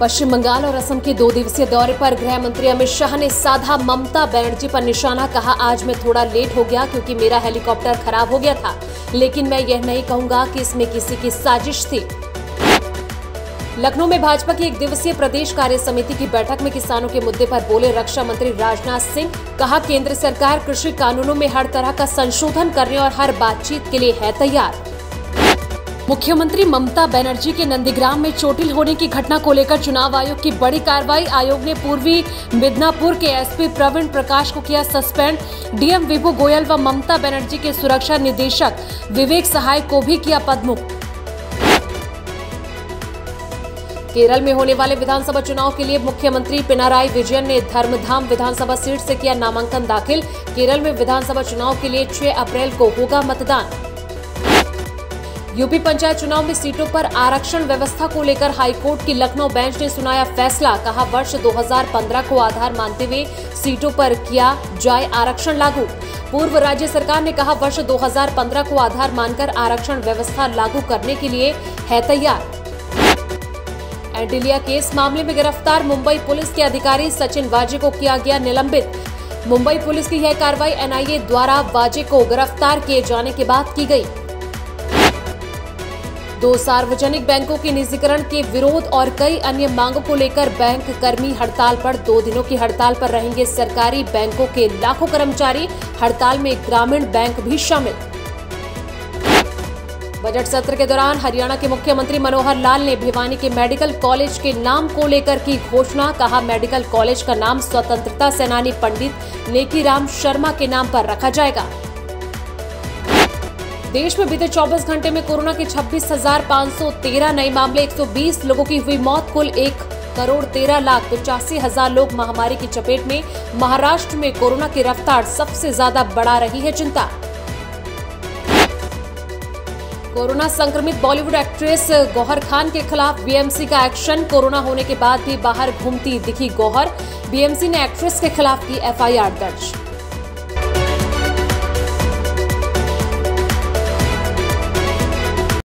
पश्चिम बंगाल और असम के दो दिवसीय दौरे पर गृह मंत्री अमित शाह ने साधा ममता बनर्जी पर निशाना कहा, आज मैं थोड़ा लेट हो गया क्योंकि मेरा हेलीकॉप्टर खराब हो गया था। लेकिन मैं यह नहीं कहूँगा कि इसमें किसी की साजिश थी। लखनऊ में भाजपा की एक दिवसीय प्रदेश कार्य समिति की बैठक में किसानों के मुद्दे पर बोले रक्षा मंत्री राजनाथ सिंह, कहा, केंद्र सरकार कृषि कानूनों में हर तरह का संशोधन करने और हर बातचीत के लिए है तैयार। मुख्यमंत्री ममता बनर्जी के नंदीग्राम में चोटिल होने की घटना को लेकर चुनाव आयोग की बड़ी कार्रवाई। आयोग ने पूर्वी मिदनापुर के एसपी प्रवीण प्रकाश को किया सस्पेंड। डीएम विभू गोयल व ममता बनर्जी के सुरक्षा निदेशक विवेक सहाय को भी किया पदमुक्त। केरल में होने वाले विधानसभा चुनाव के लिए मुख्यमंत्री पिनाराई विजयन ने धर्मधाम विधानसभा सीट से किया नामांकन दाखिल। केरल में विधानसभा चुनाव के लिए 6 अप्रैल को होगा मतदान। यूपी पंचायत चुनाव में सीटों पर आरक्षण व्यवस्था को लेकर हाईकोर्ट की लखनऊ बेंच ने सुनाया फैसला, कहा वर्ष 2015 को आधार मानते हुए सीटों पर किया जाए आरक्षण लागू। पूर्व राज्य सरकार ने कहा वर्ष 2015 को आधार मानकर आरक्षण व्यवस्था लागू करने के लिए है तैयार। एंटिलिया केस मामले में गिरफ़्तार मुंबई पुलिस के अधिकारी सचिन वाजे को किया गया निलंबित। मुंबई पुलिस की यह कार्रवाई एनआईए द्वारा वाजे को गिरफ़्तार किए जाने के बाद की गई। दो सार्वजनिक बैंकों के निजीकरण के विरोध और कई अन्य मांगों को लेकर बैंक कर्मी हड़ताल पर दो दिनों की हड़ताल पर रहेंगे सरकारी बैंकों के लाखों कर्मचारी। हड़ताल में ग्रामीण बैंक भी शामिल। बजट सत्र के दौरान हरियाणा के मुख्यमंत्री मनोहर लाल ने भिवानी के मेडिकल कॉलेज के नाम को लेकर की घोषणा। कहा, मेडिकल कॉलेज का नाम स्वतंत्रता सेनानी पंडित नेकीराम शर्मा के नाम पर रखा जाएगा। देश में बीते 24 घंटे में कोरोना के 26,513 नए मामले 120 लोगों की हुई मौत कुल एक करोड़ तेरह लाख पचासी हज़ार लोग महामारी की चपेट में। महाराष्ट्र में कोरोना की रफ्तार सबसे ज़्यादा बढ़ा रही है चिंता। कोरोना संक्रमित बॉलीवुड एक्ट्रेस गौहर खान के खिलाफ बीएमसी का एक्शन कोरोना होने के बाद भी बाहर घूमती दिखी गौहर। बीएमसी ने एक्ट्रेस के खिलाफ की एफआईआर दर्ज।